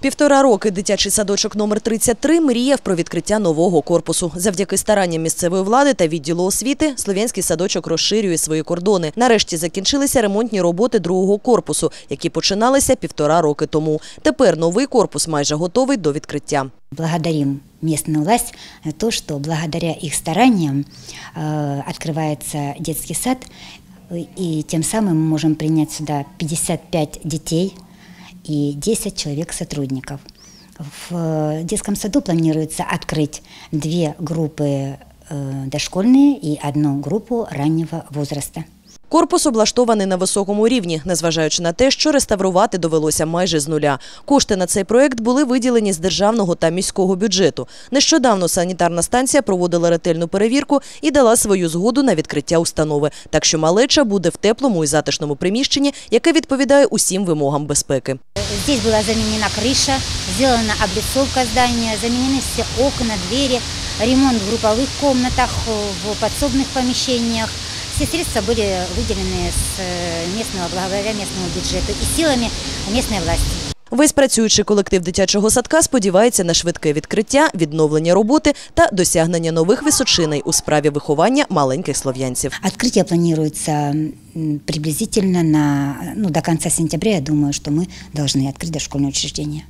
Півтора роки дитячий садочок номер 33 мріяв про відкриття нового корпусу. Завдяки старанням місцевої влади та відділу освіти слов'янський садочок розширює свої кордони. Нарешті закінчилися ремонтні роботи другого корпусу, які починалися півтора роки тому. Тепер новий корпус майже готовий до відкриття. Благодарим местную власть за то, что благодаря их стараниям э, открывается детский сад, и тем самым мы можем принять сюда 55 детей и 10 человек сотрудников. В детском саду планируется открыть две группы э, дошкольные и одну группу раннего возраста. Корпус облаштований на високому рівні, незважаючи на те, що реставрувати довелося майже з нуля. Кошти на цей проект були виділені з державного та міського бюджету. Нещодавно санітарна станція проводила ретельну перевірку і дала свою згоду на відкриття установи. Так що малеча буде в теплому і затишному приміщенні, яке відповідає усім вимогам безпеки. Здесь была заменена крыша, сделана облицовка здания, заменены все окна, двери, ремонт в групповых комнатах, в подсобных помещениях. Все средства были выделены с э, местного, благодаря местному бюджету и силами местной власти. Весь працюючий колектив дитячого садка сподівається на швидке відкриття, відновлення роботи та досягнення нових височиней у справі виховання маленьких слов'янців. Открытие планируется м, приблизительно на, ну, до конца сентября. Я думаю, что мы должны открыть дошкольное учреждение.